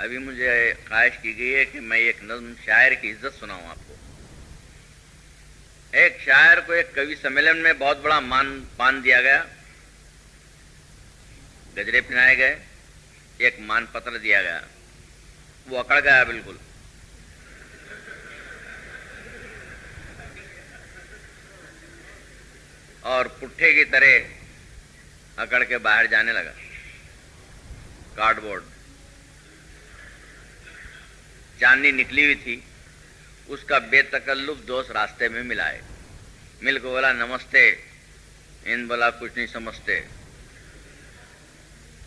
अभी मुझे ख्वाहिश की गई है कि मैं एक नज्म शायर की इज़्ज़त सुनाऊं आपको। एक शायर को एक कवि सम्मेलन में बहुत बड़ा मान पान दिया गया। गजरे पहनाए गए। एक मान पत्र दिया गया। वो अकड़ गया बिल्कुल। और पुट्ठे की तरह अकड़ के बाहर जाने लगा। कार्डबोर्ड। चांदनी निकली हुई थी, उसका बेतकल्लुफ दोस्त रास्ते में मिलाए मिल को बोला, नमस्ते। इन बोला, कुछ नहीं समझते।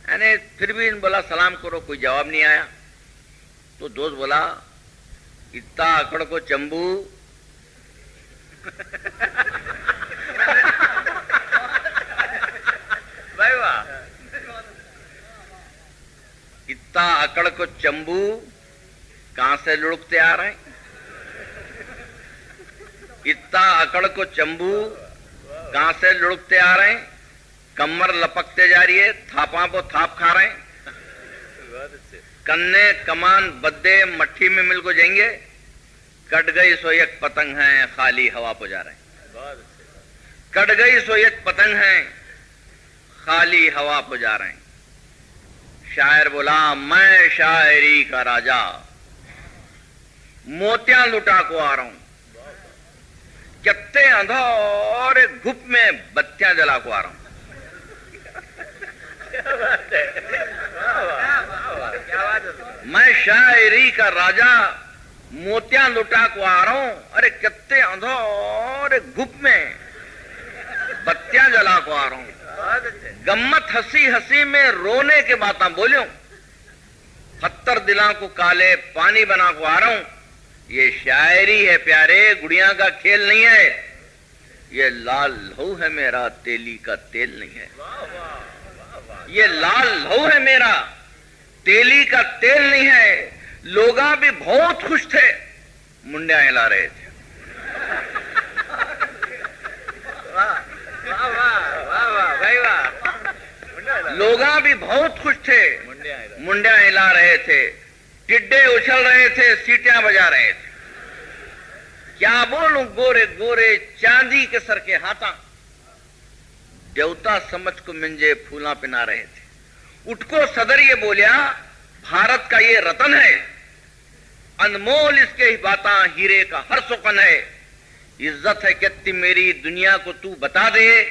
यानी फिर भी इन बोला, सलाम करो, कोई जवाब नहीं आया। तो दोस्त बोला, इतना अकड़ को चंबू। भाई वाह। इतना अकड़ को चंबू। कहाँ से लुढ़कते आ रहे इतना अकड़ को चंबू कहाँ से लुढ़कते आ रहे कमर लपकते जा रही है, थापा को थाप खा रहे कन्ने, कमान, बद्दे मट्टी में मिल को जाएँगे। कट गई सो एक पतंग है, खाली हवा को जा रहे कट गई सो एक पतंग है, खाली हवा को जा रहे शायर बोला, मैं शायरी का राजा मोतियाँ लुटा को आ रहा हूँ। कितने अंधोर घुप में बत्तियाँ जला को आ रहा हूँ। मैं शायरी का राजा, मोतियाँ लुटा को आ रहा हूँ। अरे कितने अंधोर घुप में बत्तियाँ जला को आ रहा हूँ। गम्मत हँसी हँसी में रोने के बात बोलो। पत्थर दिला को काले पानी बना को आ रहा हूँ। ये शायरी है प्यारे, गुड़िया का खेल नहीं है। ये लाल लहू है मेरा, तेली का तेल नहीं है। ये लाल लहू है मेरा, तेली का तेल नहीं है। लोगा भी बहुत खुश थे मुंडिया हिला रहे थे। लोगा भी बहुत खुश थे मुंडिया हिला रहे थे। टिड्डे उछल रहे थे, सीटियाँ बजा रहे थे। क्या बोलूँ, गोरे गोरे चांदी के सर के हाथा। देवता समझ को मिंजे फूला पिना रहे थे। उठको सदर ये बोलिया, भारत का ये रतन है। अनमोल इसके ही बाता, हीरे का हर सुकन है। इज़्ज़त है कितनी मेरी, दुनिया को तू बता दे।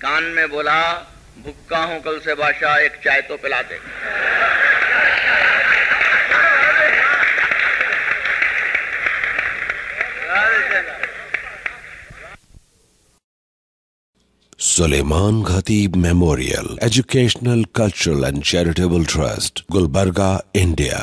कान में बोला, भुक्का हूँ कल से बादशाह, एक चाय तो पिला दे। Suleman Khatib memorial educational cultural and charitable trust Gulbarga India.